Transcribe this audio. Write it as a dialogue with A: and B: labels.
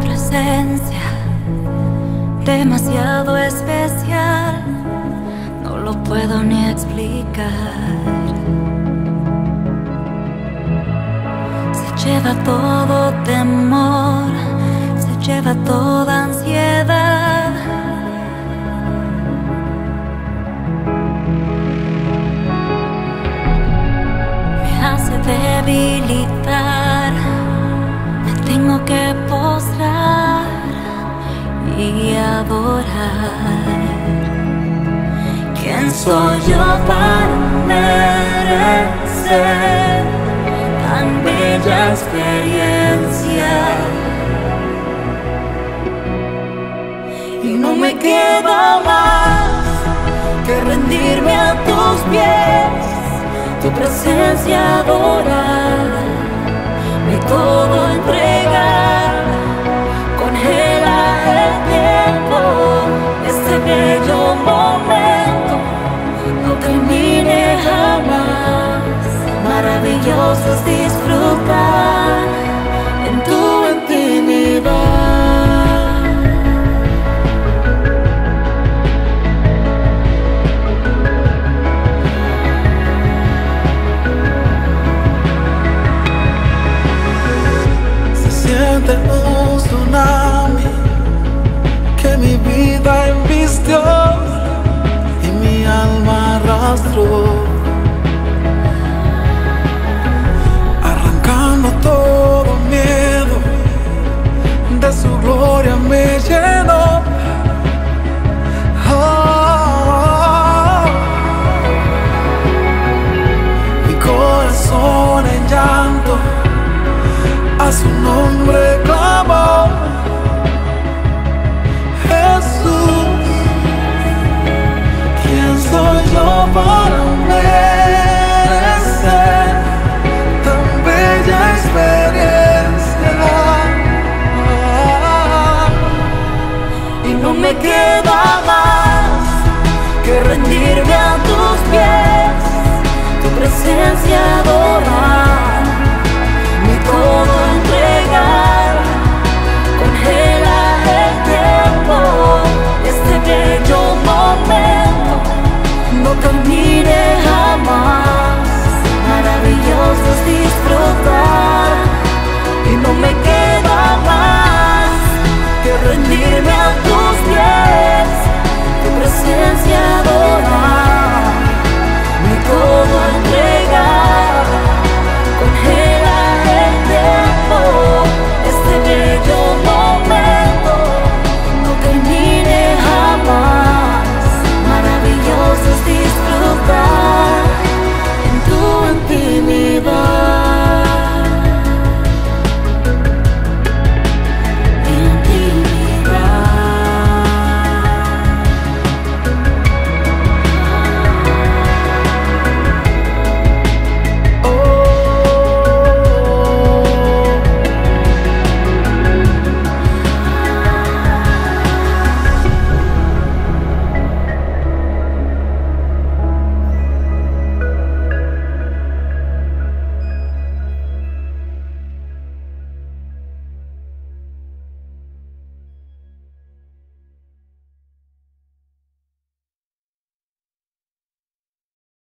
A: presencia, demasiado especial, no lo puedo ni explicar. Se lleva todo temor, se lleva toda que postrar y adorar. ¿Quién soy yo para merecer tan bella experiencia? Y no me queda más que rendirme a tus pies, tu presencia adorar, mi todo entregar, maravilloso es disfrutar en tu intimidad.
B: Se siente un tsunami para merecer tan bella experiencia?
A: y no me queda